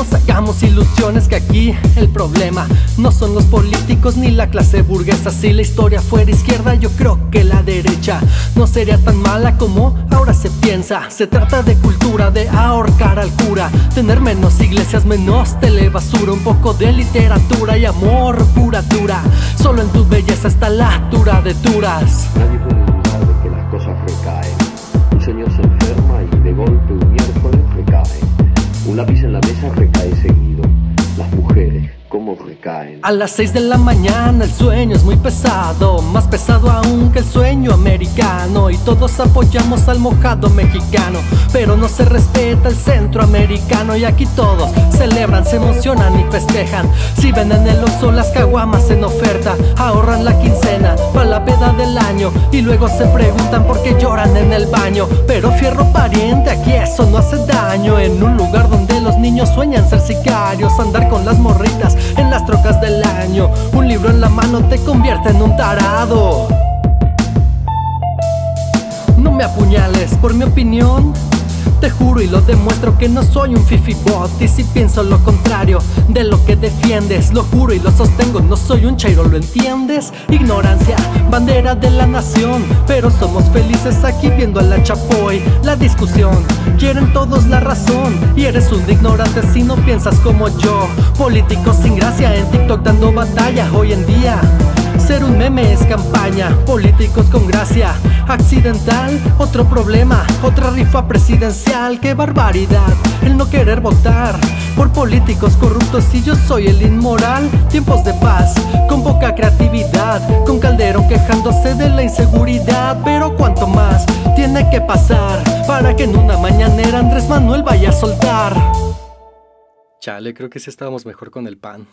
nos hagamos ilusiones que aquí el problema no son los políticos ni la clase burguesa. Si la historia fuera izquierda, yo creo que la derecha no sería tan mala como ahora se piensa. Se trata de cultura, de ahorcar al cura, tener menos iglesias, menos telebasura, un poco de literatura y amor pura dura. Solo en tu belleza está la altura de duras. Nadie puede dudar de que las cosas recaen. Un señor se enferma y de golpe un miércoles recae. Un lápiz en la ¿cómo recaen? A las 6 de la mañana el sueño es muy pesado, más pesado aún que el sueño americano. Y todos apoyamos al mojado mexicano, pero no se respeta el centroamericano. Y aquí todos celebran, se emocionan y festejan. Si ven en el oso las caguamas en oferta, ahorran la quincena para la peda del año. Y luego se preguntan por qué lloran en el baño. Pero fierro pariente, aquí eso no hace daño. En un lugar donde sueñan ser sicarios, andar con las morritas en las trocas del año. Un libro en la mano te convierte en un tarado. No me apuñales por mi opinión. Te juro y lo demuestro que no soy un fifi bot Y si pienso lo contrario de lo que defiendes Lo juro y lo sostengo, no soy un chairo, ¿lo entiendes? Ignorancia, bandera de la nación Pero somos felices aquí viendo a la chapoy. La discusión, quieren todos la razón Y eres un ignorante si no piensas como yo. Políticos sin gracia en TikTok dando batalla hoy en día ser un meme es campaña, políticos con gracia. Accidental, otro problema, otra rifa presidencial. ¡Qué barbaridad! El no querer votar por políticos corruptos y yo soy el inmoral. Tiempos de paz, con poca creatividad, con Calderón quejándose de la inseguridad. Pero cuánto más tiene que pasar para que en una mañanera Andrés Manuel vaya a soltar. Chale, creo que sí estábamos mejor con el pan.